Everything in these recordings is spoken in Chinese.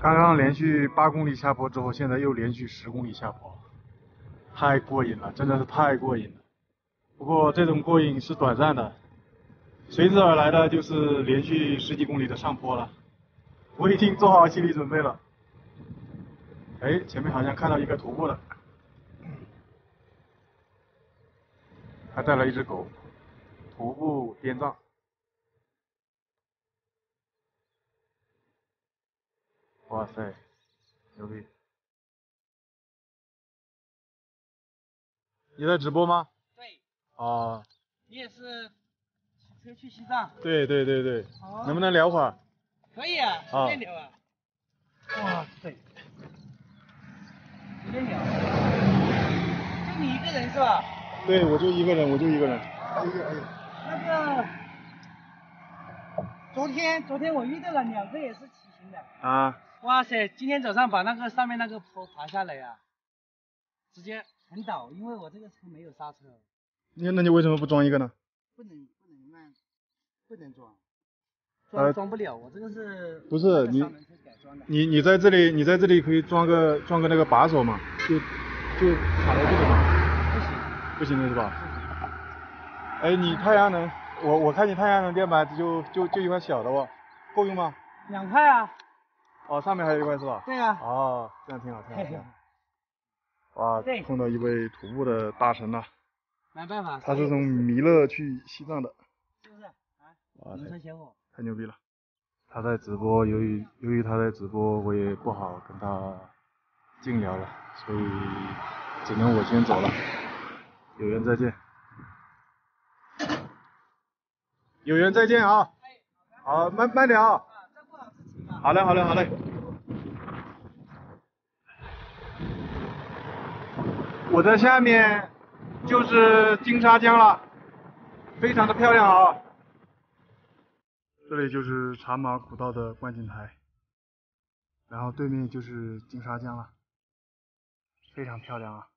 刚刚连续八公里下坡之后，现在又连续十公里下坡，太过瘾了，真的是太过瘾了。不过这种过瘾是短暂的，随之而来的就是连续十几公里的上坡了。我已经做好心理准备了。哎，前面好像看到一个徒步的，还带了一只狗，徒步滇藏。哇塞，牛逼！你在直播吗？对。啊。你也是骑车去西藏？对对对对。能不能聊会儿？可以啊，随便聊啊。哇塞！随便聊。就你一个人是吧？对，我就一个人，我就一个人。哎呀哎呀。那个，昨天昨天我遇到了两个也是骑行的。啊。哇塞！今天早上把那个上面那个坡爬下来呀，直接很倒，因为我这个车没有刹车。你那你为什么不装一个呢？不能不能那，不能装，装装不了，我这个是。不是你，你你在这里，你在这里可以装个装个那个把手嘛，就就卡在这里嘛。不行。不行的是吧？哎，你太阳能，我我看你太阳能电板就就就一块小的哦，够用吗？两块啊。哦，上面还有一块是吧？对啊。哦，这样挺好，挺好。挺好。哇，碰到一位徒步的大神了。没办法。他是从弥勒去西藏的。是不是？啊。哇塞。太牛逼了！他在直播，由于由于他在直播，我也不好跟他近聊了，所以只能我先走了。有缘再见。有缘再见啊！好，慢慢点啊。好嘞，好嘞，好嘞。我在下面就是金沙江了，非常的漂亮啊。这里就是茶马古道的观景台，然后对面就是金沙江了，非常漂亮啊。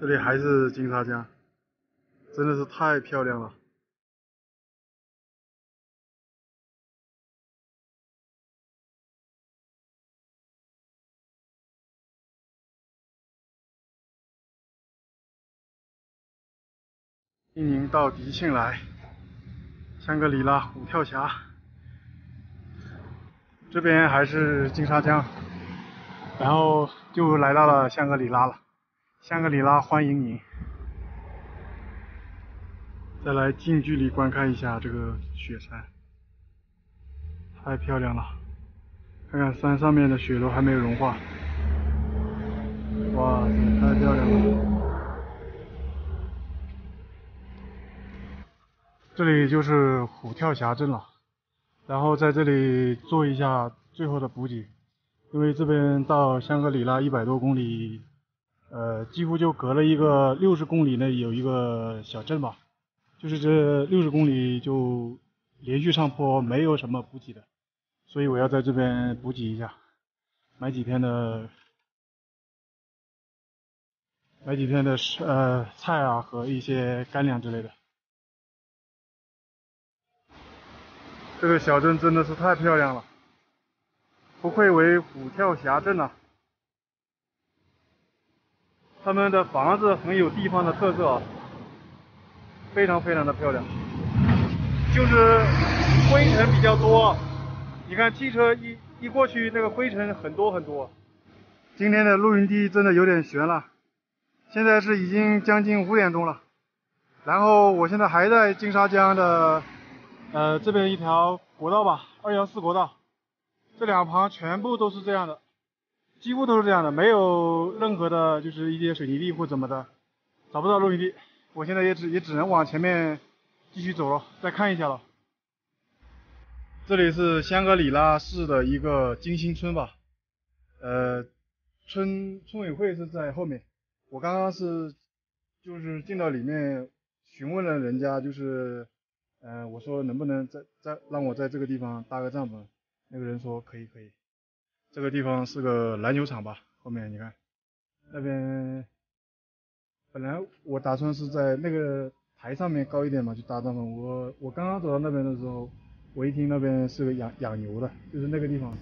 这里还是金沙江，真的是太漂亮了。印尼到迪庆来，香格里拉虎跳峡，这边还是金沙江，然后就来到了香格里拉了。香格里拉欢迎你！再来近距离观看一下这个雪山，太漂亮了！看看山上面的雪都还没有融化，哇塞，太漂亮了！这里就是虎跳峡镇了，然后在这里做一下最后的补给，因为这边到香格里拉一百多公里，呃，几乎就隔了一个六十公里内有一个小镇吧，就是这六十公里就连续上坡，没有什么补给的，所以我要在这边补给一下，买几天的，买几天的呃菜啊和一些干粮之类的。这个小镇真的是太漂亮了，不愧为虎跳峡镇啊！他们的房子很有地方的特色啊，非常非常的漂亮。就是灰尘比较多，你看汽车一一过去，那个灰尘很多很多。今天的露营地真的有点悬了，现在是已经将近五点钟了，然后我现在还在金沙江的。呃，这边一条国道吧，二幺四国道，这两旁全部都是这样的，几乎都是这样的，没有任何的，就是一些水泥地或怎么的，找不到露营地。我现在也只也只能往前面继续走了，再看一下了。这里是香格里拉市的一个金星村吧，呃，村村委会是在后面，我刚刚是就是进到里面询问了人家，就是。嗯，我说能不能在在让我在这个地方搭个帐篷？那个人说可以可以。这个地方是个篮球场吧？后面你看，那边本来我打算是在那个台上面高一点嘛，去搭帐篷。我我刚刚走到那边的时候，我一听那边是个养养牛的，就是那个地方，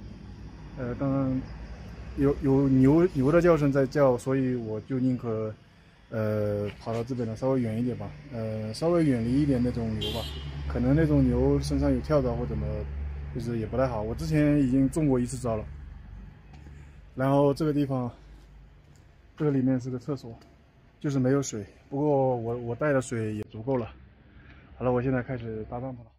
呃，刚刚有有牛牛的叫声在叫，所以我就宁可呃跑到这边来，稍微远一点吧，呃，稍微远离一点那种牛吧，可能那种牛身上有跳蚤或怎么，就是也不太好。我之前已经中过一次招了。然后这个地方，这个里面是个厕所，就是没有水，不过我我带的水也足够了。好了，我现在开始搭帐篷了。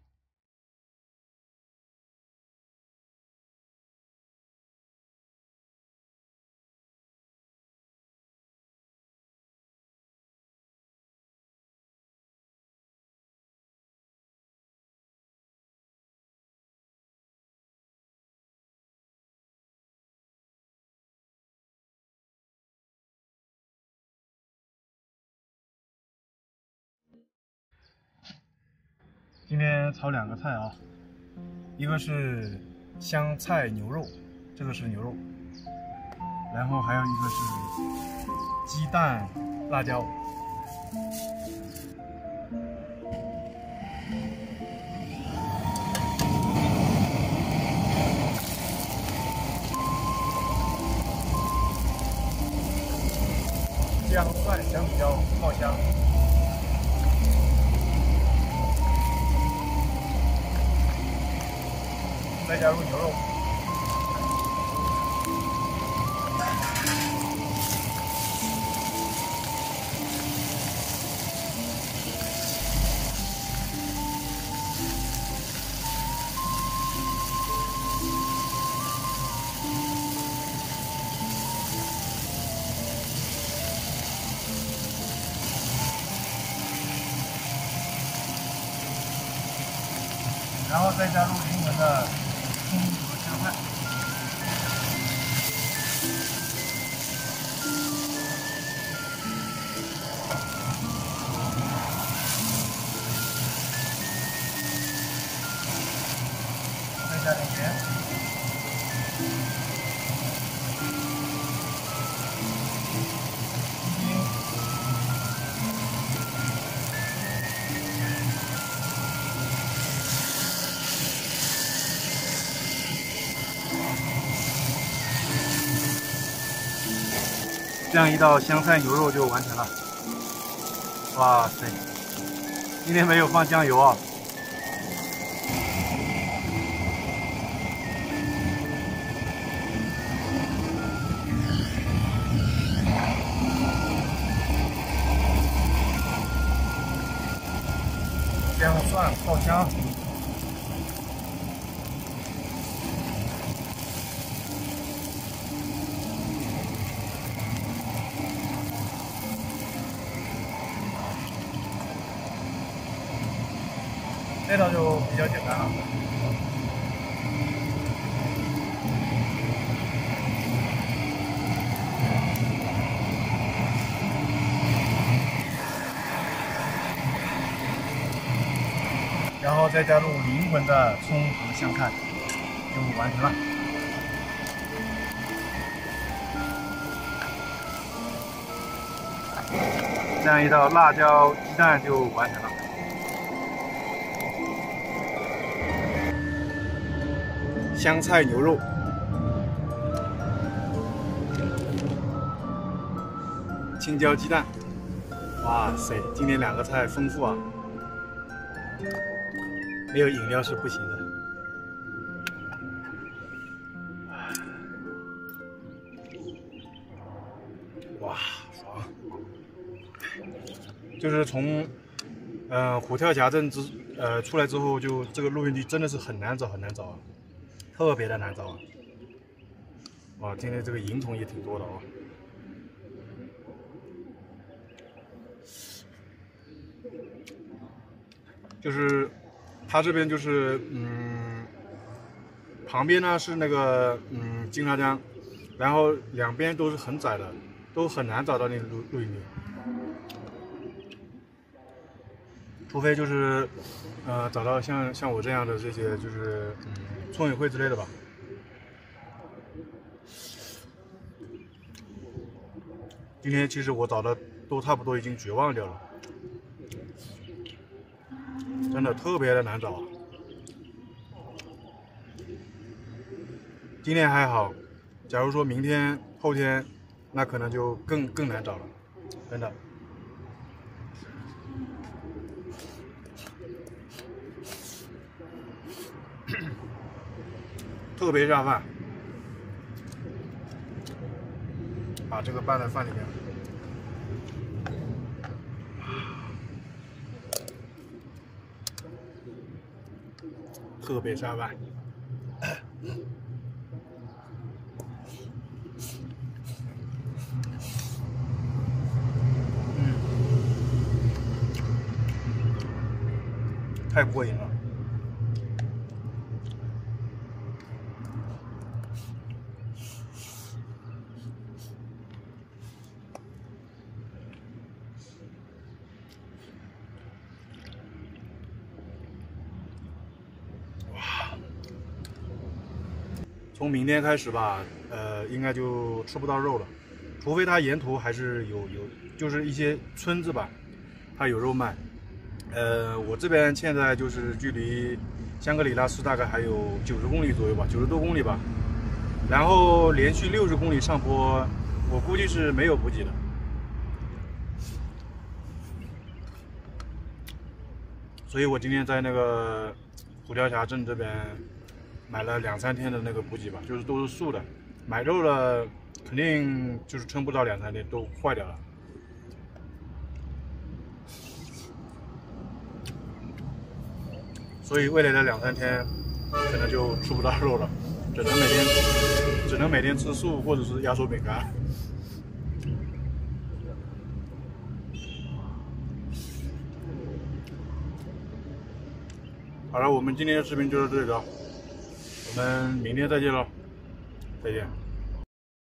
今天炒两个菜啊，一个是香菜牛肉，这个是牛肉，然后还有一个是鸡蛋辣椒。姜蒜香比较爆香。再加入牛肉，然后再加入灵魂的。葱和这样一道香菜牛肉就完成了。哇塞，今天没有放酱油啊。姜蒜爆香。这道就比较简单了。然后再加入灵魂的葱和香菜，就完成了。这样一道辣椒鸡蛋就完成了。香菜牛肉，青椒鸡蛋，哇塞，今天两个菜丰富啊！没有饮料是不行的。哇，爽！就是从嗯虎跳峡镇之呃出来之后，就这个露营地真的是很难找，很难找啊。特别的难找啊，哇！今天这个萤虫也挺多的哦。就是它这边就是嗯，旁边呢是那个嗯金沙江，然后两边都是很窄的，都很难找到那个露露营地，除非就是呃找到像像我这样的这些就是嗯。村委会之类的吧。今天其实我找的都差不多已经绝望掉了。真的特别的难找今天还好假如说明天后天那可能就更更难找了真的。特别下饭，把这个拌在饭里面，特别下饭。太过瘾了。从明天开始吧，呃，应该就吃不到肉了，除非它沿途还是有有，就是一些村子吧，它有肉卖。呃，我这边现在就是距离香格里拉市大概还有九十公里左右吧，九十多公里吧。然后连续六十公里上坡，我估计是没有补给的。所以我今天在那个虎跳峡镇这边。买了两三天的那个补给吧，就是都是素的。买肉了，肯定就是撑不到两三天，都坏掉了。所以未来的两三天，可能就吃不到肉了，只能每天只能每天吃素或者是压缩饼干。好了，我们今天的视频就到这里了。我们明天再见喽，再见。